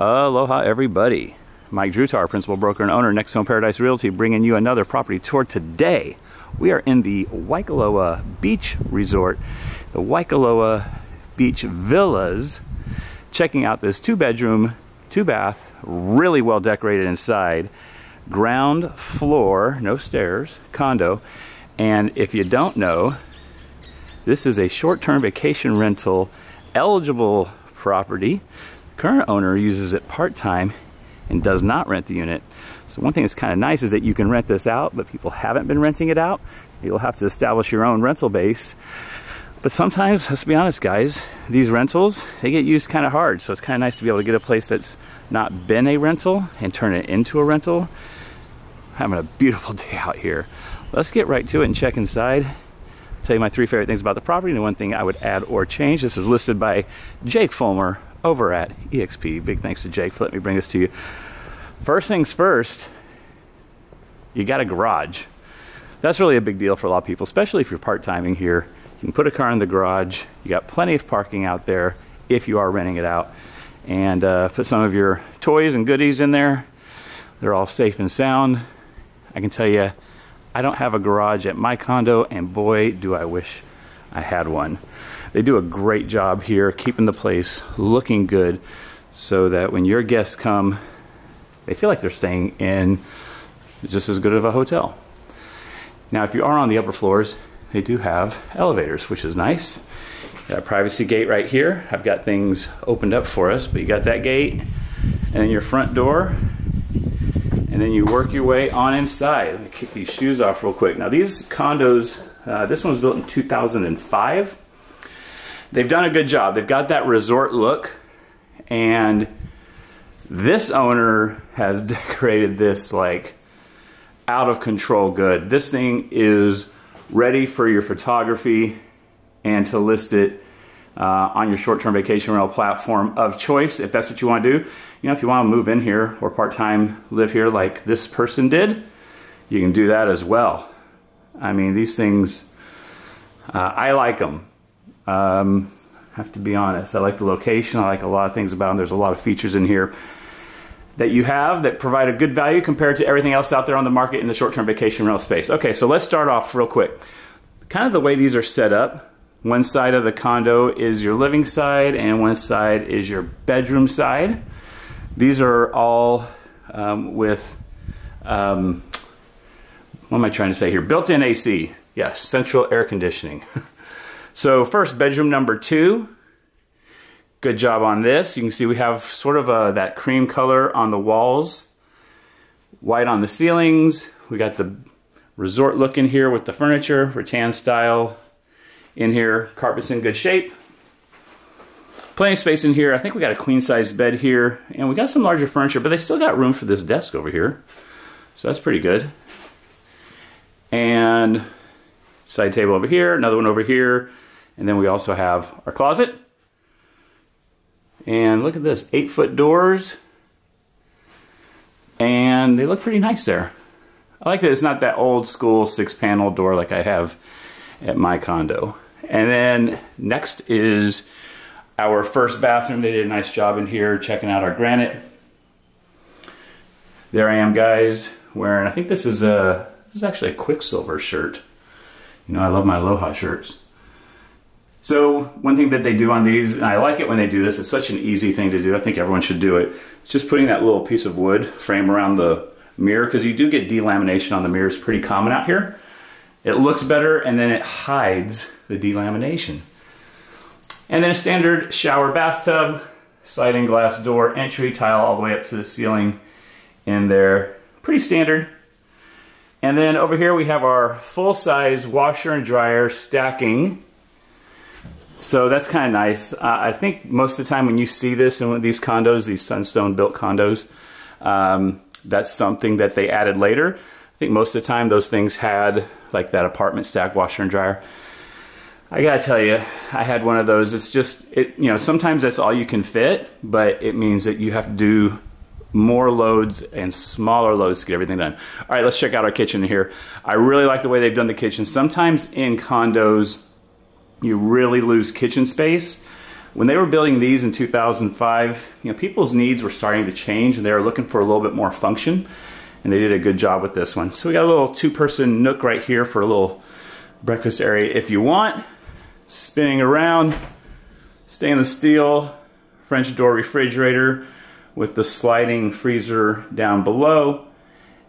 Aloha, everybody. Mike Drutar, Principal Broker and Owner, Next Home Paradise Realty, bringing you another property tour today. We are in the Waikoloa Beach Resort, the Waikoloa Beach Villas, checking out this two bedroom, two bath, really well decorated inside, ground floor, no stairs, condo. And if you don't know, this is a short term vacation rental eligible property current owner uses it part-time and does not rent the unit. So one thing that's kind of nice is that you can rent this out, but people haven't been renting it out. You'll have to establish your own rental base. But sometimes, let's be honest guys, these rentals, they get used kind of hard. So it's kind of nice to be able to get a place that's not been a rental and turn it into a rental. Having a beautiful day out here. Let's get right to it and check inside. Tell you my three favorite things about the property and one thing I would add or change. This is listed by Jake Fulmer over at EXP. Big thanks to Jake for letting me bring this to you. First things first, you got a garage. That's really a big deal for a lot of people, especially if you're part-timing here. You can put a car in the garage. You got plenty of parking out there if you are renting it out. And uh, put some of your toys and goodies in there. They're all safe and sound. I can tell you, I don't have a garage at my condo, and boy, do I wish I had one. They do a great job here keeping the place looking good so that when your guests come, they feel like they're staying in just as good of a hotel. Now, if you are on the upper floors, they do have elevators, which is nice. Got a privacy gate right here. I've got things opened up for us, but you got that gate and then your front door. And then you work your way on inside. Let me kick these shoes off real quick. Now, these condos, uh, this one was built in 2005 they've done a good job. They've got that resort look, and this owner has decorated this like out of control good. This thing is ready for your photography and to list it uh, on your short-term vacation rental platform of choice if that's what you want to do. You know, if you want to move in here or part-time live here like this person did, you can do that as well. I mean, these things, uh, I like them. Um, have to be honest. I like the location. I like a lot of things about them. There's a lot of features in here that you have that provide a good value compared to everything else out there on the market in the short-term vacation rental space. Okay, so let's start off real quick. Kind of the way these are set up. One side of the condo is your living side and one side is your bedroom side. These are all um, with, um, what am I trying to say here? Built-in AC. Yes, central air conditioning. So first, bedroom number two. Good job on this. You can see we have sort of a, that cream color on the walls, white on the ceilings. We got the resort look in here with the furniture, rattan style in here. Carpet's in good shape. Plenty of space in here. I think we got a queen size bed here and we got some larger furniture, but they still got room for this desk over here. So that's pretty good. And side table over here, another one over here. And then we also have our closet. And look at this, eight foot doors. And they look pretty nice there. I like that it's not that old school six panel door like I have at my condo. And then next is our first bathroom. They did a nice job in here checking out our granite. There I am guys wearing, I think this is a, this is actually a Quiksilver shirt. You know, I love my Aloha shirts. So one thing that they do on these, and I like it when they do this, it's such an easy thing to do. I think everyone should do it. It's just putting that little piece of wood frame around the mirror because you do get delamination on the mirrors pretty common out here. It looks better and then it hides the delamination. And then a standard shower bathtub, sliding glass door, entry tile all the way up to the ceiling in there. Pretty standard. And then over here we have our full-size washer and dryer stacking so that's kind of nice. Uh, I think most of the time when you see this in these condos, these Sunstone built condos, um, that's something that they added later. I think most of the time those things had like that apartment stack washer and dryer. I gotta tell you, I had one of those. It's just, it, you know, sometimes that's all you can fit, but it means that you have to do more loads and smaller loads to get everything done. All right, let's check out our kitchen here. I really like the way they've done the kitchen. Sometimes in condos, you really lose kitchen space. when they were building these in 2005, you know, people's needs were starting to change and they were looking for a little bit more function. And they did a good job with this one. So we got a little two-person nook right here for a little breakfast area if you want. Spinning around, stainless steel, French door refrigerator with the sliding freezer down below.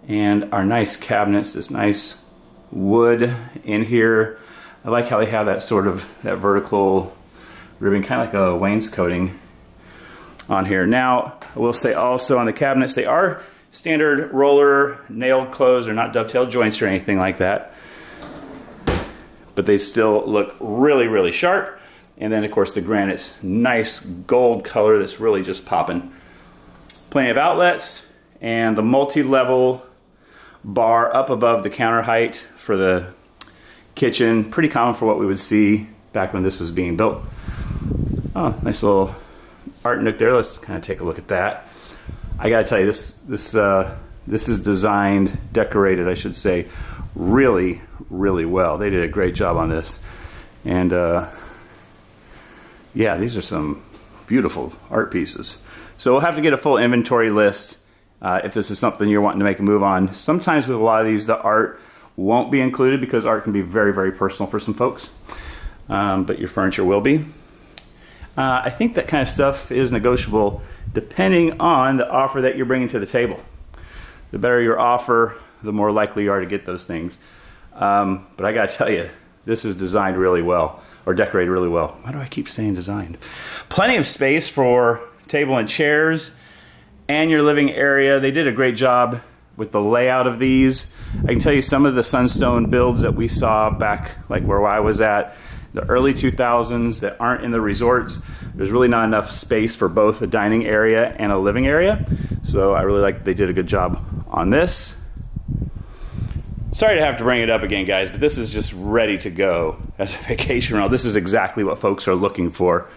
And our nice cabinets, this nice wood in here. I like how they have that sort of, that vertical ribbon, kind of like a wainscoting on here. Now, I will say also on the cabinets, they are standard roller nailed closed. They're not dovetail joints or anything like that. But they still look really, really sharp. And then, of course, the granite's nice gold color that's really just popping. Plenty of outlets and the multi-level bar up above the counter height for the kitchen. Pretty common for what we would see back when this was being built. Oh, nice little art nook there. Let's kind of take a look at that. I gotta tell you, this this uh, this is designed, decorated, I should say, really, really well. They did a great job on this, and uh, yeah, these are some beautiful art pieces. So we'll have to get a full inventory list uh, if this is something you're wanting to make a move on. Sometimes with a lot of these, the art won't be included because art can be very, very personal for some folks, um, but your furniture will be. Uh, I think that kind of stuff is negotiable depending on the offer that you're bringing to the table. The better your offer, the more likely you are to get those things. Um, but I got to tell you, this is designed really well, or decorated really well. Why do I keep saying designed? Plenty of space for table and chairs and your living area. They did a great job with the layout of these. I can tell you some of the Sunstone builds that we saw back like where I was at the early 2000s that aren't in the resorts. There's really not enough space for both a dining area and a living area. So I really like they did a good job on this. Sorry to have to bring it up again, guys, but this is just ready to go as a vacation rental. This is exactly what folks are looking for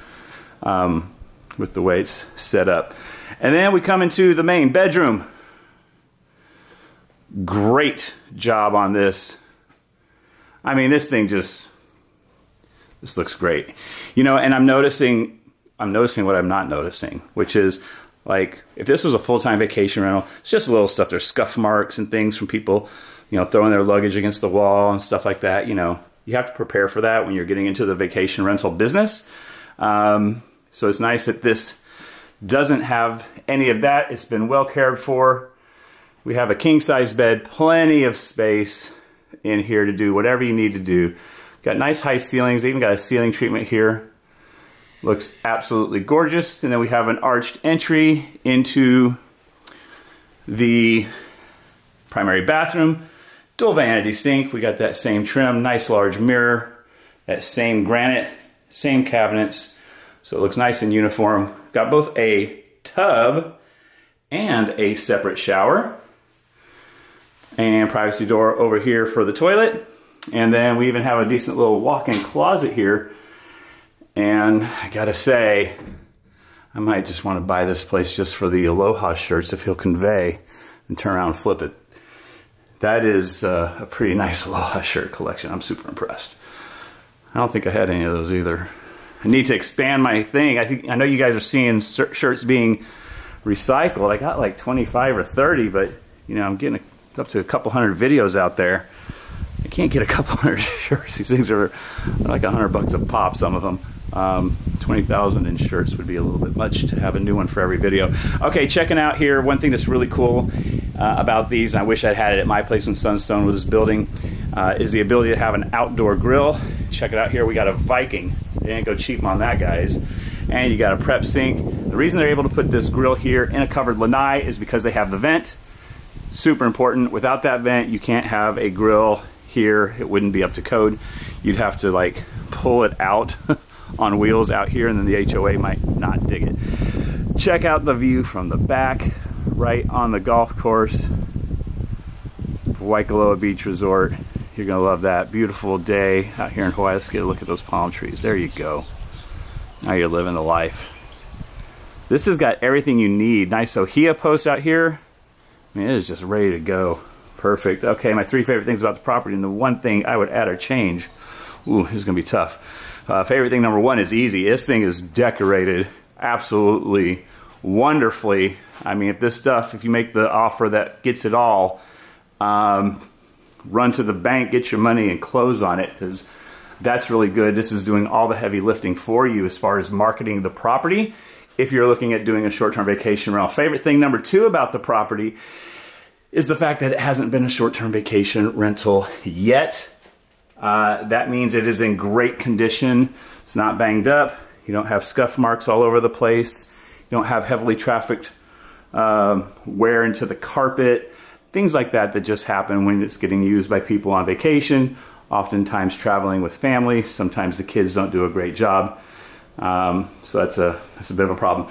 um, with the way it's set up. And then we come into the main bedroom. Great job on this. I mean, this thing just this looks great. You know, and I'm noticing, I'm noticing what I'm not noticing, which is like if this was a full-time vacation rental, it's just little stuff. There's scuff marks and things from people, you know, throwing their luggage against the wall and stuff like that. You know, you have to prepare for that when you're getting into the vacation rental business. Um, so it's nice that this doesn't have any of that. It's been well cared for. We have a king size bed, plenty of space in here to do whatever you need to do. Got nice high ceilings. Even got a ceiling treatment here. Looks absolutely gorgeous. And then we have an arched entry into the primary bathroom. Dual vanity sink. We got that same trim. Nice large mirror. That same granite. Same cabinets. So it looks nice and uniform. Got both a tub and a separate shower. And privacy door over here for the toilet. And then we even have a decent little walk-in closet here. And I gotta say, I might just want to buy this place just for the Aloha shirts if he'll convey and turn around and flip it. That is uh, a pretty nice Aloha shirt collection. I'm super impressed. I don't think I had any of those either. I need to expand my thing. I think I know you guys are seeing shirts being recycled. I got like 25 or 30, but you know I'm getting up to a couple hundred videos out there I can't get a couple hundred shirts. These things are like a hundred bucks a pop, some of them. Um, 20,000 in shirts would be a little bit much to have a new one for every video. Okay, checking out here, one thing that's really cool uh, about these, and I wish I'd had it at my place when Sunstone was building, uh, is the ability to have an outdoor grill. Check it out here, we got a Viking. They ain't go cheap on that, guys. And you got a prep sink. The reason they're able to put this grill here in a covered lanai is because they have the vent. Super important. Without that vent, you can't have a grill here, it wouldn't be up to code. You'd have to like pull it out on wheels out here and then the HOA might not dig it. Check out the view from the back, right on the golf course. Waikoloa Beach Resort. You're gonna love that. Beautiful day out here in Hawaii. Let's get a look at those palm trees. There you go. Now you're living the life. This has got everything you need. Nice ohia post out here. I mean, it is just ready to go. Perfect. Okay, my three favorite things about the property, and the one thing I would add or change. Ooh, this is going to be tough. Uh, favorite thing number one is easy. This thing is decorated absolutely wonderfully. I mean, if this stuff, if you make the offer that gets it all, um, run to the bank, get your money, and close on it because that's really good. This is doing all the heavy lifting for you as far as marketing the property if you're looking at doing a short-term vacation rental. Favorite thing number two about the property is the fact that it hasn't been a short-term vacation rental yet. Uh, that means it is in great condition. It's not banged up. You don't have scuff marks all over the place. You don't have heavily trafficked um, wear into the carpet. Things like that that just happen when it's getting used by people on vacation, oftentimes traveling with family. Sometimes the kids don't do a great job. Um, so that's a, that's a bit of a problem.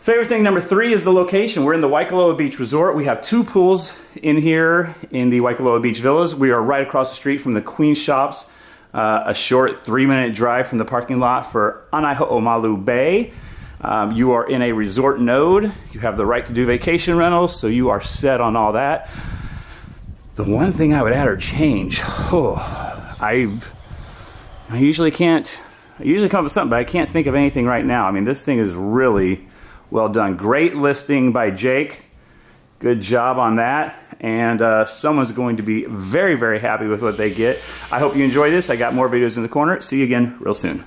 Favorite thing number three is the location. We're in the Waikoloa Beach Resort. We have two pools in here in the Waikoloa Beach Villas. We are right across the street from the Queen Shops, uh, a short three minute drive from the parking lot for Anaeho'omalu Bay. Um, you are in a resort node. You have the right to do vacation rentals, so you are set on all that. The one thing I would add or change, oh, I, I usually can't, I usually come up with something, but I can't think of anything right now. I mean, this thing is really well done. Great listing by Jake. Good job on that. And uh, someone's going to be very, very happy with what they get. I hope you enjoy this. I got more videos in the corner. See you again real soon.